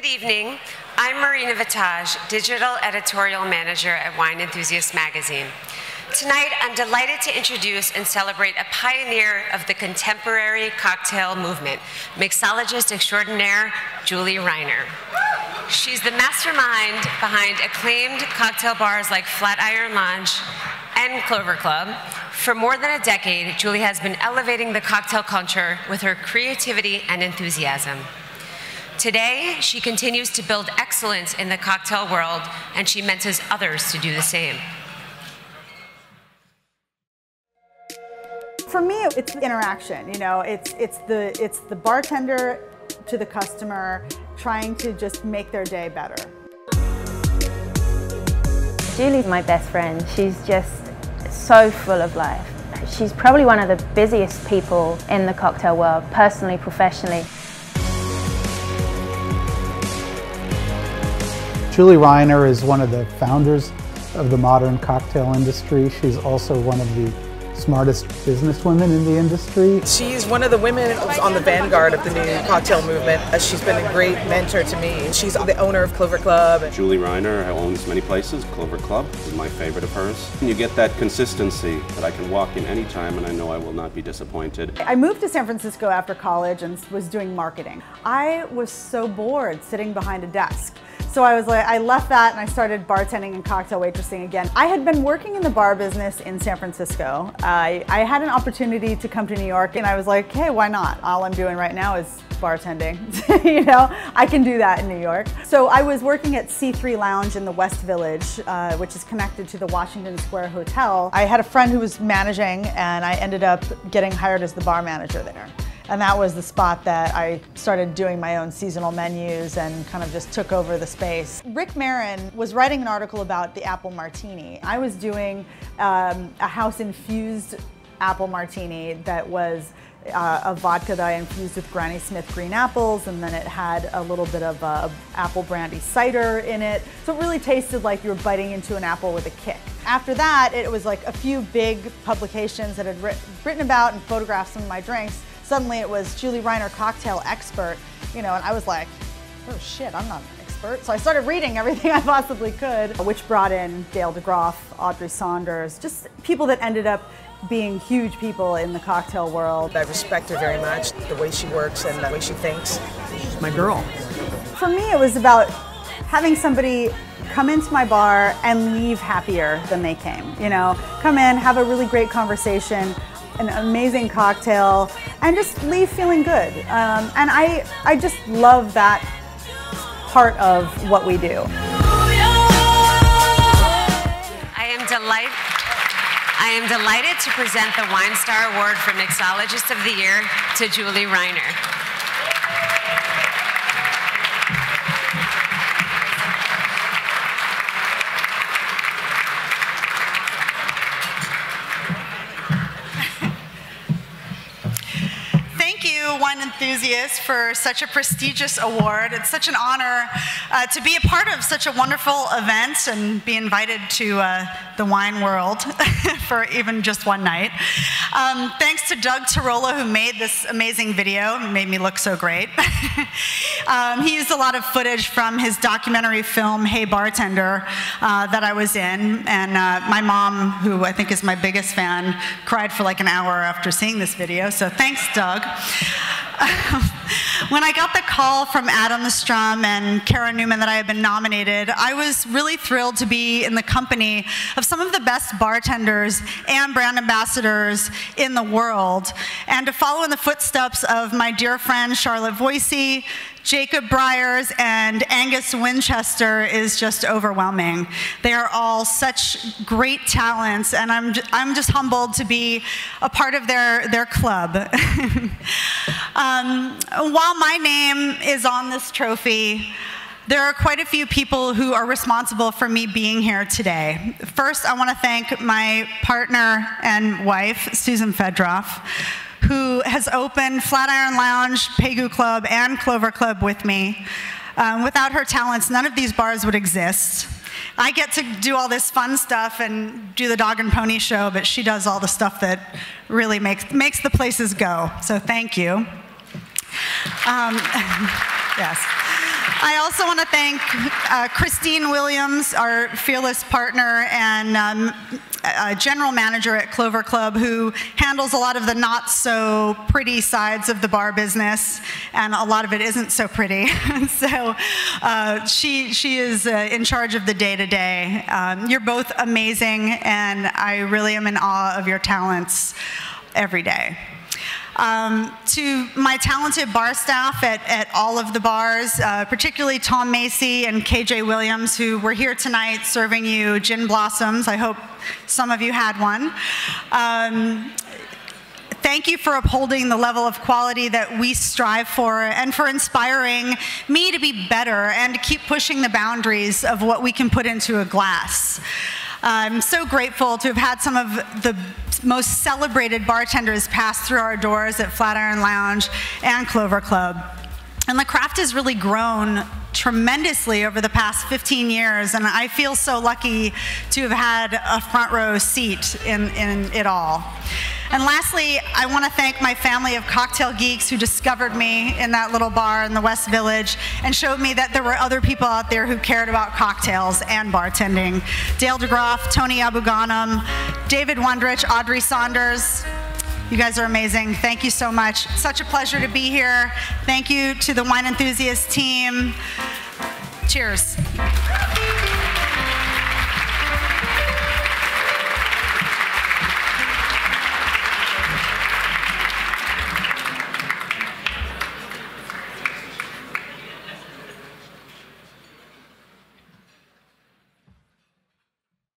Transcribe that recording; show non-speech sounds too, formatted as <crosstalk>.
Good evening. I'm Marina Vitage, Digital Editorial Manager at Wine Enthusiast Magazine. Tonight, I'm delighted to introduce and celebrate a pioneer of the contemporary cocktail movement, mixologist extraordinaire Julie Reiner. She's the mastermind behind acclaimed cocktail bars like Flatiron Lounge and Clover Club. For more than a decade, Julie has been elevating the cocktail culture with her creativity and enthusiasm. Today, she continues to build excellence in the cocktail world, and she mentors others to do the same. For me, it's interaction. You know, it's it's the it's the bartender to the customer trying to just make their day better. Julie's my best friend. She's just so full of life. She's probably one of the busiest people in the cocktail world, personally, professionally. Julie Reiner is one of the founders of the modern cocktail industry. She's also one of the smartest businesswomen in the industry. She's one of the women on the vanguard of the new cocktail movement. She's been a great mentor to me. She's the owner of Clover Club. Julie Reiner owns many places. Clover Club is my favorite of hers. You get that consistency that I can walk in any time and I know I will not be disappointed. I moved to San Francisco after college and was doing marketing. I was so bored sitting behind a desk. So I was like, I left that and I started bartending and cocktail waitressing again. I had been working in the bar business in San Francisco. I, I had an opportunity to come to New York and I was like, hey, why not? All I'm doing right now is bartending. <laughs> you know, I can do that in New York. So I was working at C3 Lounge in the West Village, uh, which is connected to the Washington Square Hotel. I had a friend who was managing and I ended up getting hired as the bar manager there. And that was the spot that I started doing my own seasonal menus and kind of just took over the space. Rick Marin was writing an article about the apple martini. I was doing um, a house infused apple martini that was uh, a vodka that I infused with Granny Smith green apples, and then it had a little bit of uh, apple brandy cider in it. So it really tasted like you were biting into an apple with a kick. After that, it was like a few big publications that had writ written about and photographed some of my drinks suddenly it was Julie Reiner cocktail expert, you know, and I was like, oh shit, I'm not an expert. So I started reading everything <laughs> I possibly could, which brought in Dale DeGroff, Audrey Saunders, just people that ended up being huge people in the cocktail world. I respect her very much, the way she works and the way she thinks. She's my girl. For me, it was about having somebody come into my bar and leave happier than they came. You know, come in, have a really great conversation, an amazing cocktail, and just leave feeling good. Um, and I, I just love that part of what we do. I am delighted. I am delighted to present the Wine Star Award for Mixologist of the Year to Julie Reiner. Wine enthusiasts for such a prestigious award. It's such an honor uh, to be a part of such a wonderful event and be invited to uh, the wine world <laughs> for even just one night. Um, thanks to Doug Tirola, who made this amazing video, made me look so great. <laughs> um, he used a lot of footage from his documentary film, Hey Bartender, uh, that I was in. And uh, my mom, who I think is my biggest fan, cried for like an hour after seeing this video. So thanks, Doug. <laughs> when I got the call from Adam the Strum and Kara Newman that I had been nominated, I was really thrilled to be in the company of some of the best bartenders and brand ambassadors in the world, and to follow in the footsteps of my dear friend Charlotte Voisey, Jacob Briars and Angus Winchester is just overwhelming. They are all such great talents, and I'm, I'm just humbled to be a part of their, their club. <laughs> um, while my name is on this trophy, there are quite a few people who are responsible for me being here today. First, I want to thank my partner and wife, Susan Fedroff, who has opened Flatiron Lounge, Pegu Club, and Clover Club with me. Um, without her talents, none of these bars would exist. I get to do all this fun stuff and do the dog and pony show, but she does all the stuff that really makes, makes the places go. So thank you. Um, <laughs> yes. I also want to thank uh, Christine Williams, our fearless partner and um, uh, general manager at Clover Club, who handles a lot of the not so pretty sides of the bar business, and a lot of it isn't so pretty. <laughs> so uh, she she is uh, in charge of the day to day. You're both amazing, and I really am in awe of your talents every day. Um, to my talented bar staff at, at all of the bars, uh, particularly Tom Macy and KJ Williams, who were here tonight serving you gin blossoms. I hope some of you had one. Um, thank you for upholding the level of quality that we strive for and for inspiring me to be better and to keep pushing the boundaries of what we can put into a glass. I'm so grateful to have had some of the most celebrated bartenders pass through our doors at Flatiron Lounge and Clover Club. And the craft has really grown tremendously over the past 15 years, and I feel so lucky to have had a front row seat in, in it all. And lastly, I want to thank my family of cocktail geeks who discovered me in that little bar in the West Village and showed me that there were other people out there who cared about cocktails and bartending. Dale DeGroff, Tony Abou-Ganim, David Wondrich, Audrey Saunders, you guys are amazing. Thank you so much. Such a pleasure to be here. Thank you to the Wine Enthusiast team. Cheers.